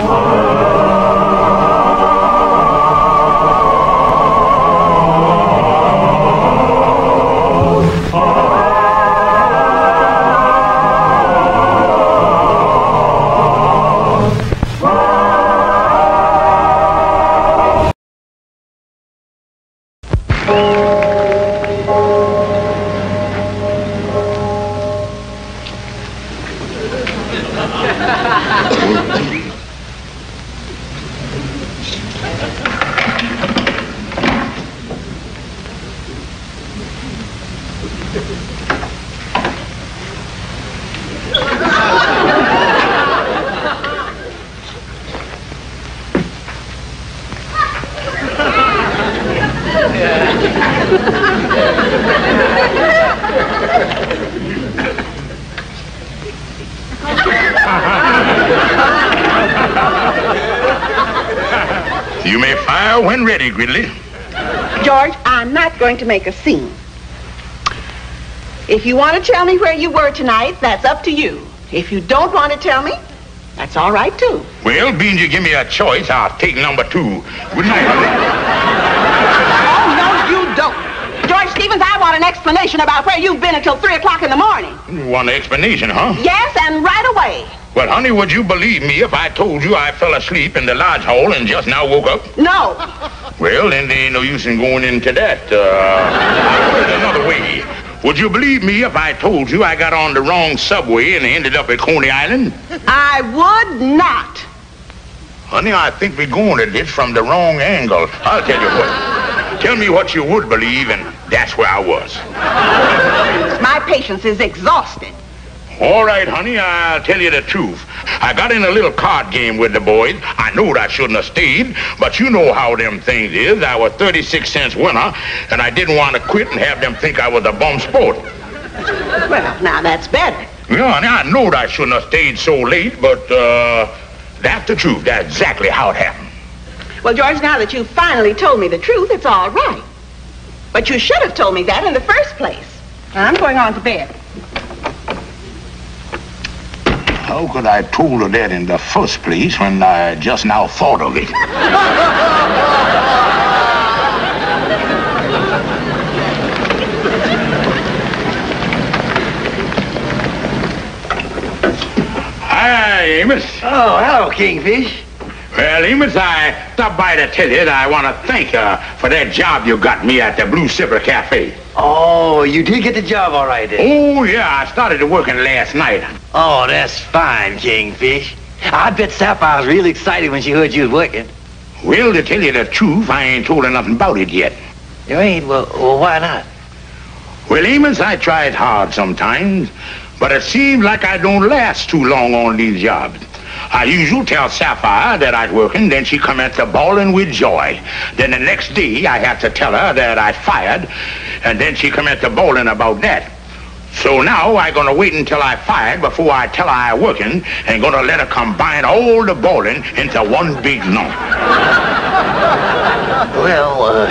Amen. You may fire when ready, Gridley. George, I'm not going to make a scene. If you want to tell me where you were tonight, that's up to you. If you don't want to tell me, that's all right too. Well, being you give me a choice, I'll take number two. Good night, honey. Oh, no, you don't. George Stevens, I want an explanation about where you've been until 3 o'clock in the morning. You want an explanation, huh? Yes, and right away. Well, honey, would you believe me if I told you I fell asleep in the lodge hall and just now woke up? No. Well, then there ain't no use in going into that. Uh, I'll put it another way. Would you believe me if I told you I got on the wrong subway and ended up at Coney Island? I would not. Honey, I think we're going at this from the wrong angle. I'll tell you what. Tell me what you would believe, and that's where I was. My patience is exhausted. All right, honey, I'll tell you the truth. I got in a little card game with the boys. I knowed I shouldn't have stayed, but you know how them things is. I was 36 cents winner, and I didn't want to quit and have them think I was a bum sport. Well, now that's better. Yeah, honey, I knowed I shouldn't have stayed so late, but, uh, that's the truth. That's exactly how it happened. Well, George, now that you've finally told me the truth, it's all right. But you should have told me that in the first place. I'm going on to bed. How could I told her that in the first place when I just now thought of it? Hi, Amos. Oh, hello, Kingfish. Well, Amos, I stopped by to tell you that I want to thank you for that job you got me at the Blue Slipper Cafe. Oh, you did get the job all right then. Oh, yeah, I started working last night. Oh, that's fine, Kingfish. I bet Sapphire was real excited when she heard you was working. Well, to tell you the truth, I ain't told her nothing about it yet. You ain't? Well, well why not? Well, Amos, I tried hard sometimes, but it seems like I don't last too long on these jobs. I usually tell Sapphire that I'd working, then she come at the bawling with joy. Then the next day, I have to tell her that I'd fired, and then she come at the bawling about that. So now I gonna wait until I fired before I tell her I working, and gonna let her combine all the bawling into one big lump. Well,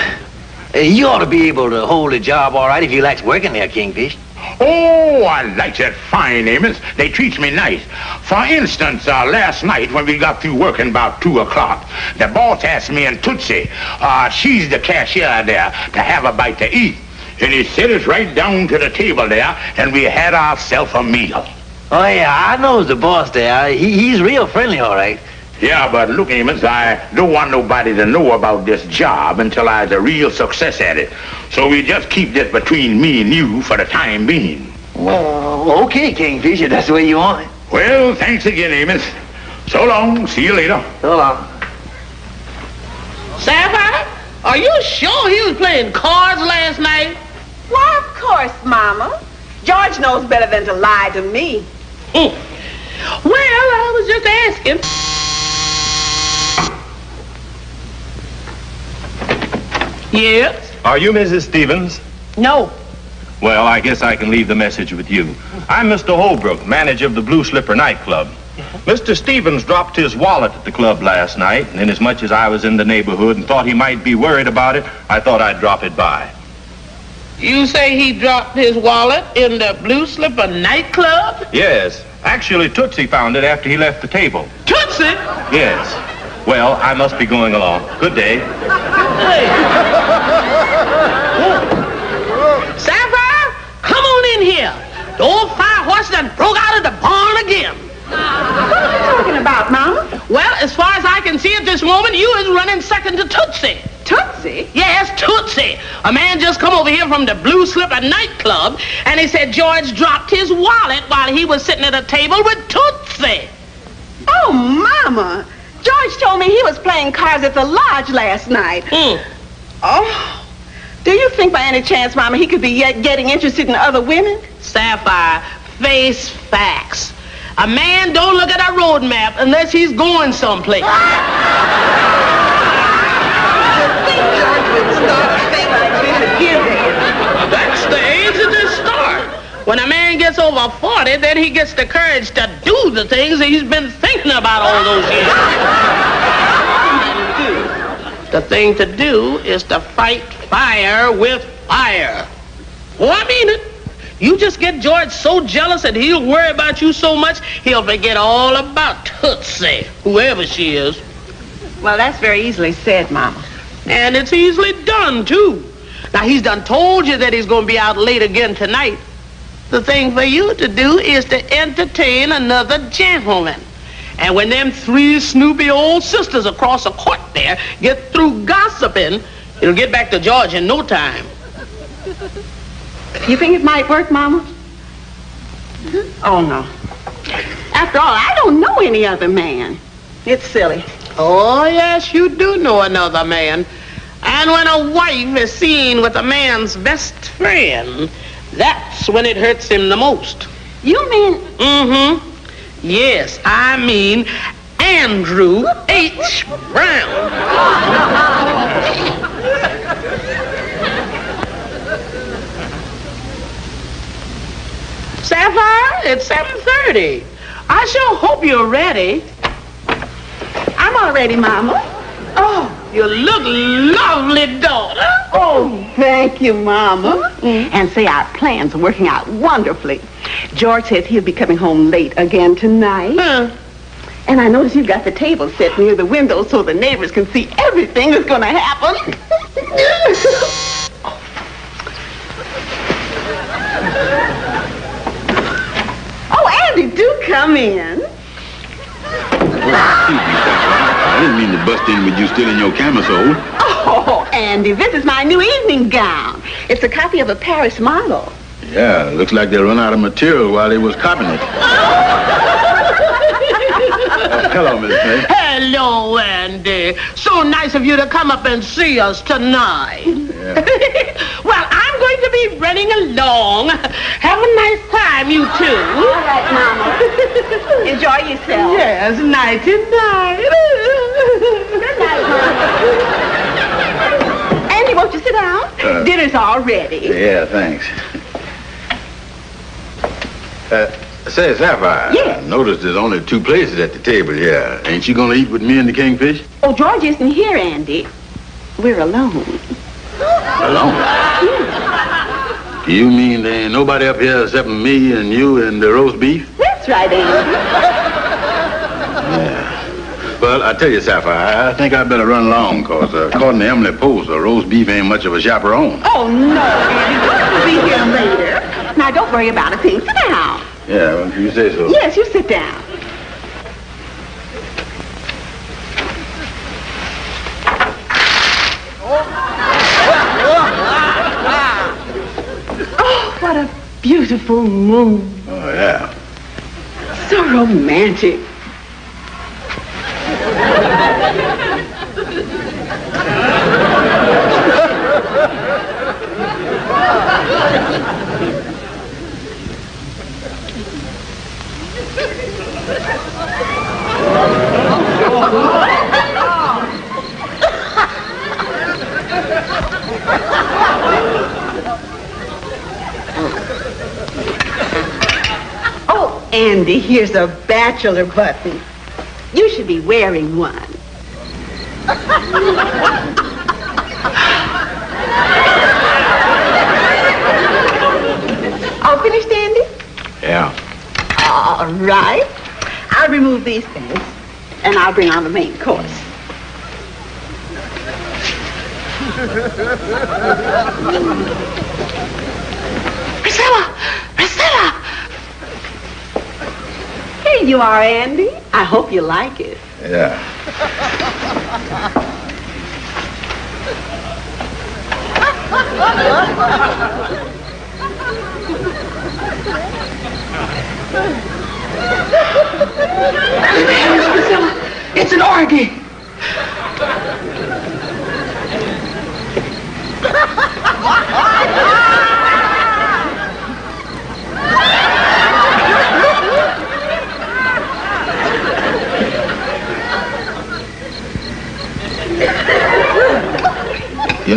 uh, you ought to be able to hold a job all right if you likes working there, Kingfish. Oh, I like that fine, Amos. They treats me nice. For instance, uh, last night when we got through working about 2 o'clock, the boss asked me and Tootsie, uh, she's the cashier there, to have a bite to eat. And he set us right down to the table there, and we had ourselves a meal. Oh, yeah, I knows the boss there. He, he's real friendly, all right. Yeah, but look, Amos, I don't want nobody to know about this job until I I's a real success at it. So we just keep this between me and you for the time being. Well, okay, Kingfisher, that's the way you want it. Well, thanks again, Amos. So long. See you later. So long. Sapphire, are you sure he was playing cards last night? Why, of course, Mama. George knows better than to lie to me. Hmm. Well, I was just asking. Yes? Are you Mrs. Stevens? No. Well, I guess I can leave the message with you. I'm Mr. Holbrook, manager of the Blue Slipper nightclub. Mr. Stevens dropped his wallet at the club last night, and inasmuch as I was in the neighborhood and thought he might be worried about it, I thought I'd drop it by. You say he dropped his wallet in the Blue Slipper nightclub? Yes. Actually, Tootsie found it after he left the table. Tootsie! Yes. Well, I must be going along. Good day. Sapphire, done broke out of the barn again. What are you talking about, Mama? Well, as far as I can see at this moment, you is running second to Tootsie. Tootsie? Yes, Tootsie. A man just come over here from the Blue Slipper nightclub, and he said George dropped his wallet while he was sitting at a table with Tootsie. Oh, Mama. George told me he was playing cards at the lodge last night. Hmm. Oh. Do you think by any chance, Mama, he could be yet getting interested in other women? Sapphire, face facts. A man don't look at a road map unless he's going someplace. That's the age they start. When a man gets over 40, then he gets the courage to do the things that he's been thinking about all those years. The thing to do is to fight fire with fire. Oh, I mean it. You just get George so jealous that he'll worry about you so much, he'll forget all about Tootsie, whoever she is. Well, that's very easily said, Mama. And it's easily done, too. Now, he's done told you that he's going to be out late again tonight. The thing for you to do is to entertain another gentleman. And when them three snoopy old sisters across the court there get through gossiping, it'll get back to George in no time. You think it might work, Mama? Oh, no. After all, I don't know any other man. It's silly. Oh, yes, you do know another man. And when a wife is seen with a man's best friend, that's when it hurts him the most. You mean... Mm-hmm. Yes, I mean Andrew H. Brown. Sapphire, it's 7.30. I sure hope you're ready. I'm all ready, Mama. Oh, you look lovely, daughter. Oh, thank you, Mama. Mm. And say our plans are working out wonderfully. George says he'll be coming home late again tonight. Huh. And I notice you've got the table set near the window so the neighbors can see everything that's going to happen. oh, Andy, do come in. I didn't mean to bust in with you still in your camisole. Oh, Andy, this is my new evening gown. It's a copy of a Paris model. Yeah, looks like they run out of material while they was copying it. Hello, Miss May. Hello, Andy. So nice of you to come up and see us tonight. well, I'm going to be running along. Have a nice time, you two. All right, Mama. Enjoy yourself. Yes, nighty night. Good night, Mama. Andy, won't you sit down? Uh, Dinner's all ready. Yeah, thanks. Uh, say, Sapphire. Yes. I noticed there's only two places at the table here. Ain't you gonna eat with me and the Kingfish? Oh, George isn't here, Andy. We're alone. Alone. You mean there ain't nobody up here except me and you and the roast beef? That's right, Andy. Yeah. Well, I tell you, Sapphire, I think I better run along, because uh, according to Emily Post, the roast beef ain't much of a chaperone. Oh, no, Andy. Will be here later. Now, don't worry about a thing. Sit down. Yeah, well, if you say so. Yes, you sit down. Beautiful moon. Oh, yeah. So romantic. Oh, Andy, here's a bachelor button. You should be wearing one. All finished, Andy? Yeah. All right. I'll remove these things. and I'll bring on the main course. Priscilla! Priscilla! Here you are, Andy. I hope you like it. Yeah. It's an orgy.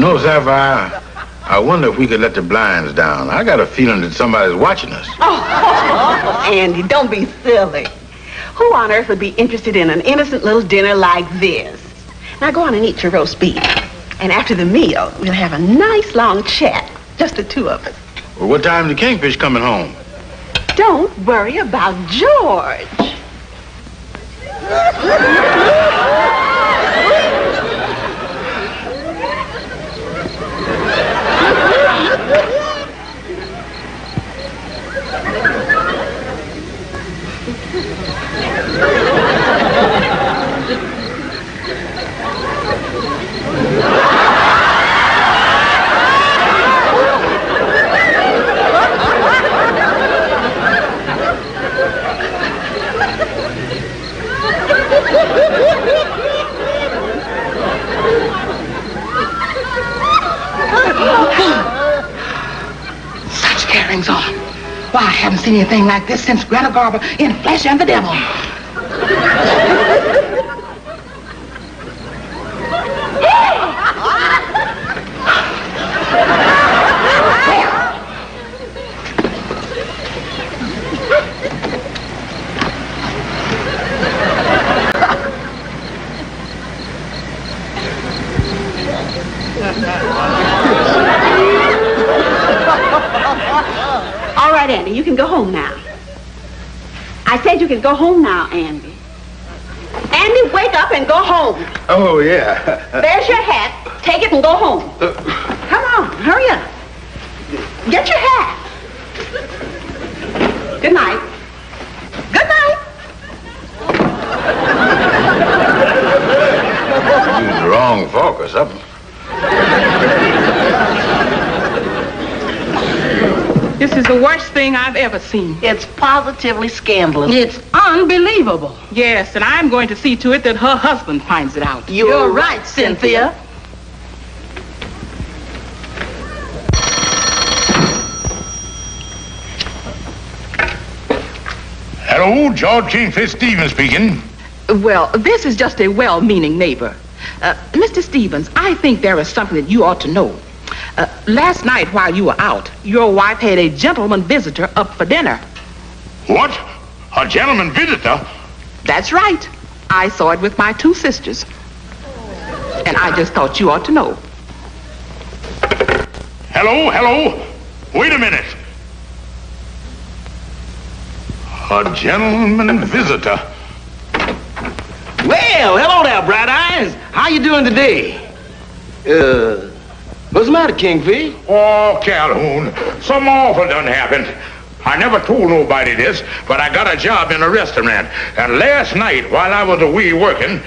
know, Sapphire, I wonder if we could let the blinds down. I got a feeling that somebody's watching us. Oh, Andy, don't be silly. Who on earth would be interested in an innocent little dinner like this? Now go on and eat your roast beef. And after the meal, we'll have a nice long chat. Just the two of us. Well, what time the kingfish coming home? Don't worry about George. Anything like this since Greta Garbo in Flesh and the Devil. All right, Andy, you can go home now. I said you can go home now, Andy. Andy, wake up and go home. Oh, yeah. There's your hat. Take it and go home. Uh, Come on, hurry up. Get your hat. Good night. Good night. The wrong fork or something. This is the worst thing I've ever seen. It's positively scandalous. It's unbelievable. Yes, and I'm going to see to it that her husband finds it out. You're right, Cynthia. Hello, George Kingfish Stevens speaking. Well, this is just a well-meaning neighbor. Uh, Mr. Stevens, I think there is something that you ought to know. Last night while you were out, your wife had a gentleman visitor up for dinner. What? A gentleman visitor? That's right. I saw it with my two sisters. And I just thought you ought to know. Hello, hello. Wait a minute. A gentleman visitor. Well, hello there, Bright Eyes. How you doing today? Uh, what's the matter, Kingfish? Oh, Calhoun, something awful done happened. I never told nobody this, but I got a job in a restaurant. And last night, while I was away working,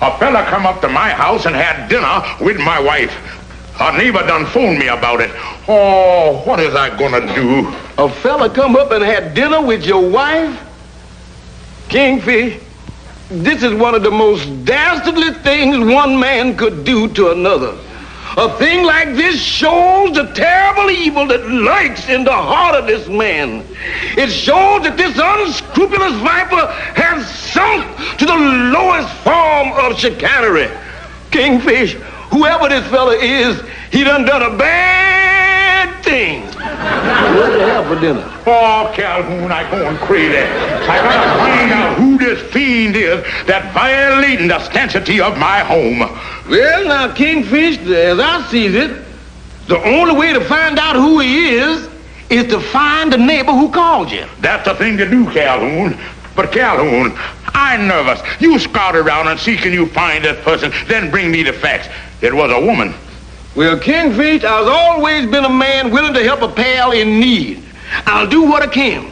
a fella come up to my house and had dinner with my wife. A neighbor done phoned me about it. Oh, what is I gonna do? A fella come up and had dinner with your wife? Kingfish, this is one of the most dastardly things one man could do to another. A thing like this shows the terrible evil that lurks in the heart of this man. It shows that this unscrupulous viper has sunk to the lowest form of chicanery. Kingfish, whoever this fella is, he done done a bad thing. What did you have for dinner? Oh, Calhoun, I going crazy. I gotta find out who this fiend is that violating the sanctity of my home. Well, now, Kingfish, as I see it, the only way to find out who he is is to find the neighbor who called you. That's the thing to do, Calhoun. But Calhoun, I'm nervous. You scout around and see can you find this person, then bring me the facts. It was a woman. Well, Kingfish, I've always been a man willing to help a pal in need. I'll do what I can.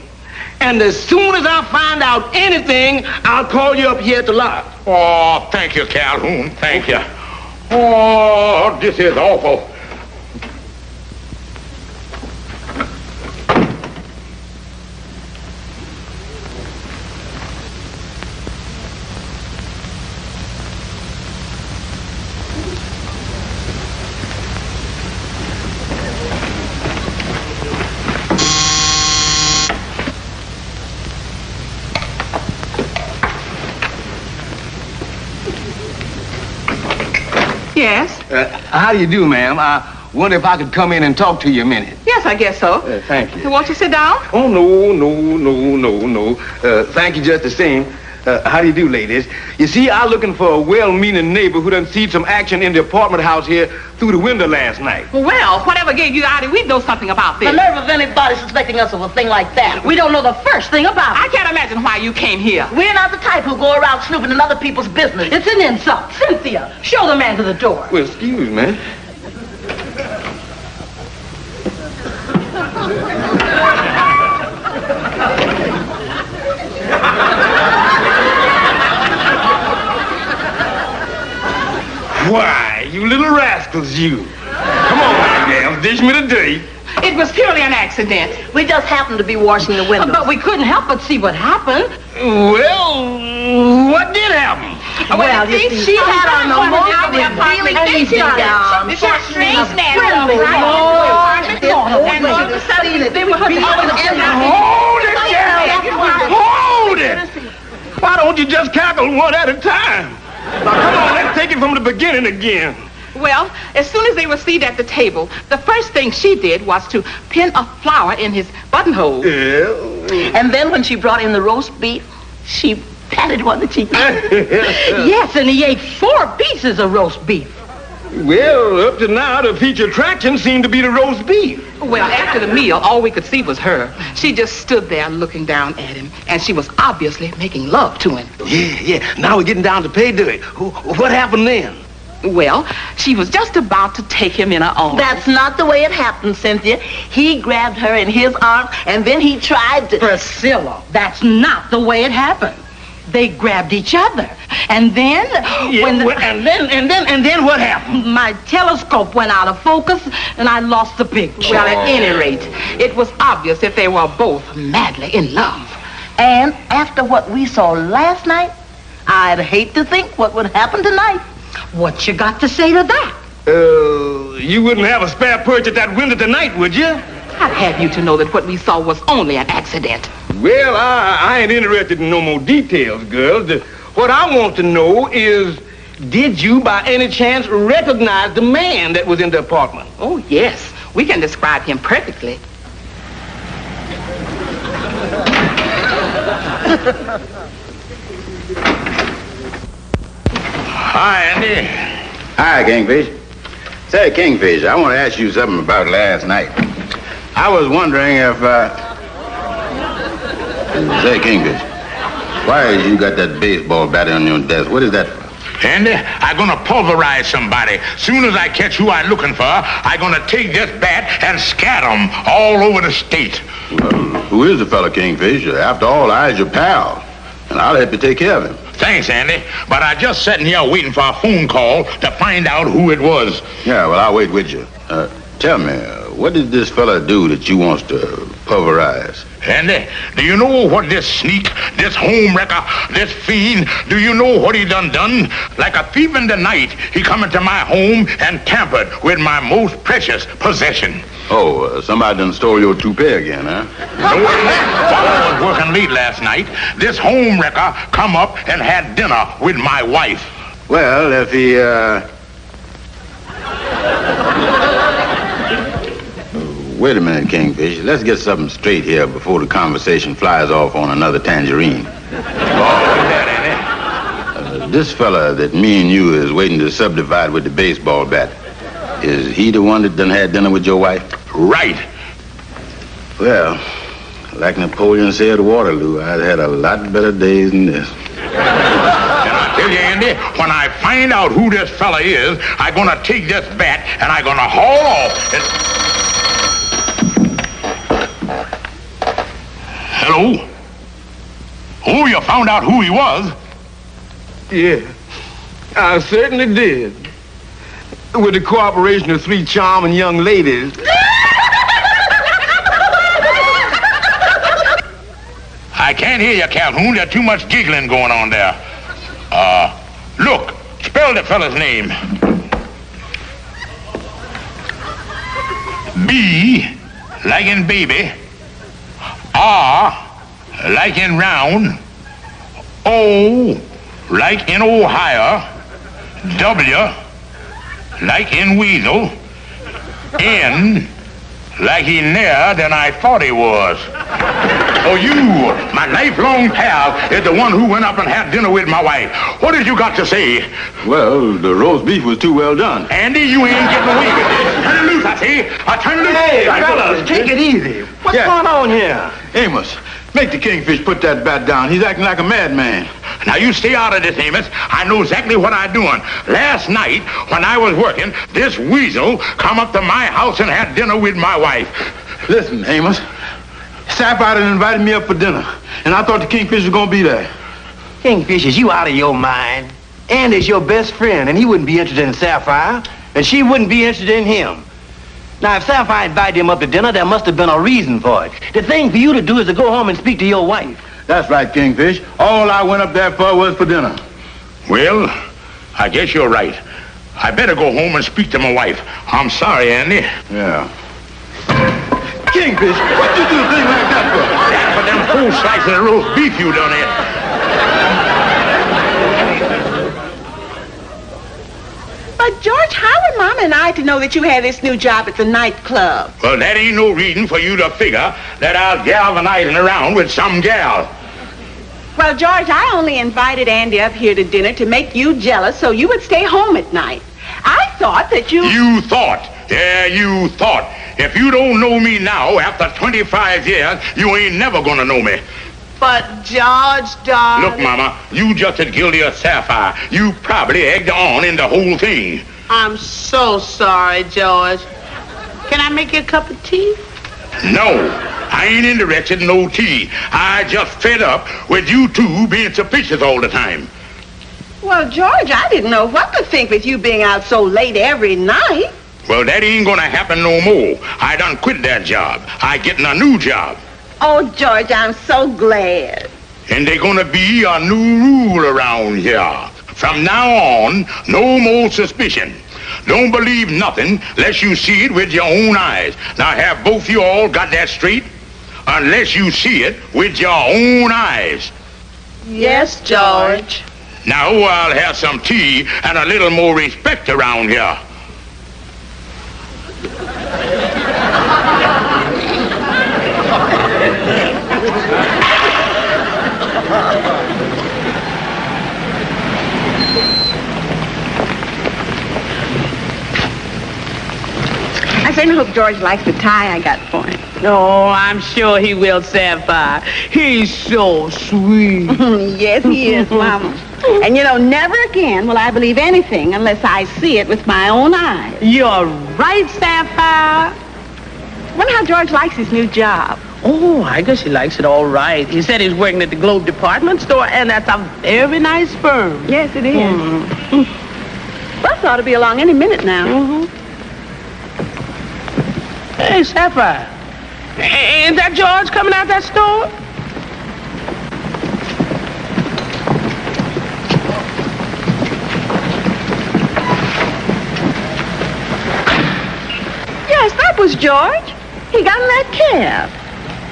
And as soon as I find out anything, I'll call you up here at the lodge. Oh, thank you, Calhoun. Thank you. Oh, this is awful. Yes. Uh, how do you do, ma'am? I wonder if I could come in and talk to you a minute. Yes, I guess so. Uh, thank you. Won't you sit down? Oh, no, no, no, no, no. Uh, thank you just the same. Uh, how do you do, ladies? You see, I'm looking for a well-meaning neighbor who done seen some action in the apartment house here through the window last night. Well, whatever gave you the idea, we know something about this. The nerve of anybody suspecting us of a thing like that. We don't know the first thing about it. I can't imagine why you came here. We're not the type who go around snooping in other people's business. It's an insult. Cynthia, show the man to the door. Well, excuse me. Why, you little rascals, you. Come on, my gals, dish me the date. It was purely an accident. We just happened to be washing the windows. But we couldn't help but see what happened. Well, what did happen? Well, you see, she had on the most revealing evening gown. It's a strange man. Friendly. Right? Oh, And all of a sudden, they were Hold it, gals. Hold it! Why don't you just cackle one at a time? Now, come on, let's take it from the beginning again. Well, as soon as they were seated at the table, the first thing she did was to pin a flower in his buttonhole. Yeah. And then when she brought in the roast beef, she patted one on the cheek. yes, and he ate four pieces of roast beef. Well, up to now, the feature attraction seemed to be the roast beef. Well, after the meal, all we could see was her. She just stood there looking down at him, and she was obviously making love to him. Yeah, yeah. Now we're getting down to pay dirt. What happened then? Well, she was just about to take him in her arms. That's not the way it happened, Cynthia. He grabbed her in his arms, and then he tried to... Priscilla, that's not the way it happened. They grabbed each other. And then... Yeah, when the- well, and then, and then, and then what happened? My telescope went out of focus, and I lost the picture. Well, at oh. any rate, it was obvious that they were both madly in love. And after what we saw last night, I'd hate to think what would happen tonight. What you got to say to that? Uh, you wouldn't have a spare perch at that window tonight, would you? I'd have you to know that what we saw was only an accident. Well, I, I ain't interested in no more details, girls. What I want to know is, did you by any chance recognize the man that was in the apartment? Oh, yes. We can describe him perfectly. Hi, Andy. Hi, Kingfish. Say, Kingfish, I want to ask you something about last night. I was wondering if, uh... Say, Kingfish, why you got that baseball bat on your desk? What is that for? Andy, I'm gonna pulverize somebody. Soon as I catch who I'm looking for, I'm gonna take this bat and scatter 'em all over the state. Well, who is the fellow, Kingfish? After all, I's your pal, and I'll help you take care of him. Thanks, Andy. But I just sitting here waiting for a phone call to find out who it was. Yeah, well, I'll wait with you. Uh, tell me, what did this fella do that you wants to pulverize? Andy, do you know what this sneak, this home wrecker, this fiend, do you know what he done done? Like a thief in the night, he come into my home and tampered with my most precious possession. Oh, uh, somebody done stole your toupee again, huh? No, while I was working late last night, this home wrecker come up and had dinner with my wife. Well, if he, uh... Wait a minute, Kingfish. Let's get something straight here before the conversation flies off on another tangerine. Uh, this fella that me and you is waiting to subdivide with the baseball bat, is he the one that done had dinner with your wife? Right. Well, like Napoleon said at Waterloo, I'd had a lot better days than this. tell you, Andy, when I find out who this fella is, I'm gonna take this bat and I'm gonna haul off. And... Hello? Oh, you found out who he was? Yeah, I certainly did. With the cooperation of three charming young ladies. I can't hear you, Calhoun. There's too much giggling going on there. Uh, look, spell the fella's name. B, like in baby. R, like in round. O, like in Ohio. W, like in weasel. N, like he nearer than I thought he was. Oh, you, my lifelong pal, is the one who went up and had dinner with my wife. What did you got to say? Well, the roast beef was too well done. Andy, you ain't getting away with this. Turn it loose, I say. I turn it loose. Hey, fellas, take it easy. What's Yeah. going on here? Amos, make the kingfish put that bat down. He's acting like a madman. Now, you stay out of this, Amos. I know exactly what I'm doing. Last night, when I was working, this weasel come up to my house and had dinner with my wife. Listen, Amos. Sapphire invited me up for dinner, and I thought the kingfish was gonna be there. Kingfish, is you out of your mind? Andy's your best friend, and he wouldn't be interested in Sapphire, and she wouldn't be interested in him. Now, if Sapphire invited him up to dinner, there must have been a reason for it. The thing for you to do is to go home and speak to your wife. That's right, Kingfish. All I went up there for was for dinner. Well, I guess you're right. I better go home and speak to my wife. I'm sorry, Andy. Yeah. Kingfish, what'd you do a thing like that for? That's for them fool slices of roast beef you done ate. But, George, how are Mom and I to know that you had this new job at the nightclub? Well, that ain't no reason for you to figure that I'll galvanizing around with some gal. Well, George, I only invited Andy up here to dinner to make you jealous so you would stay home at night. I thought that you... You thought. Yeah, you thought. If you don't know me now, after 25 years, you ain't never gonna know me. But, George, darling... Look, Mama, you just as guilty as Sapphire. You probably egged on in the whole thing. I'm so sorry, George. Can I make you a cup of tea? No, I ain't interested in no tea. I just fed up with you two being suspicious all the time. Well, George, I didn't know what to think with you being out so late every night. Well, that ain't gonna happen no more. I done quit that job. I getting a new job. Oh, George, I'm so glad. And they're gonna be a new rule around here. From now on, no more suspicion. Don't believe nothing unless you see it with your own eyes. Now, have both you all got that straight? Unless you see it with your own eyes. Yes, George. Now, I'll have some tea and a little more respect around here. I certainly hope George likes the tie I got for him. Oh, I'm sure he will, Sapphire. He's so sweet. yes, he is, Mama. And you know, never again will I believe anything unless I see it with my own eyes. You're right, Sapphire. Wonder how George likes his new job. Oh, I guess he likes it all right. He said he's working at the Globe department store, and that's a very nice firm. Yes, it is. Mm-hmm. Bus ought to be along any minute now. Mm-hmm. Hey, Sapphire. A- Ain't that George coming out that store? Yes, that was George. He got in that cab.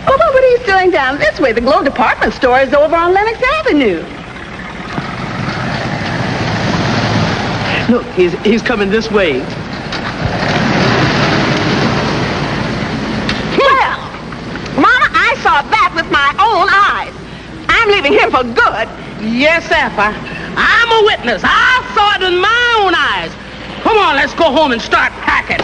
Oh, but what he's doing down this way? The Globe department store is over on Lenox Avenue. Look, he's, he's coming this way. Well, Mama, I saw that with my own eyes. I'm leaving him for good. Yes, Sapphire. I'm a witness. I saw it with my own eyes. Come on, let's go home and start packing.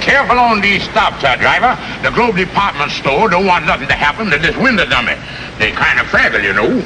careful on these stops, uh, driver. The Globe Department Store don't want nothing to happen to this window dummy. They kind of fragile, you know.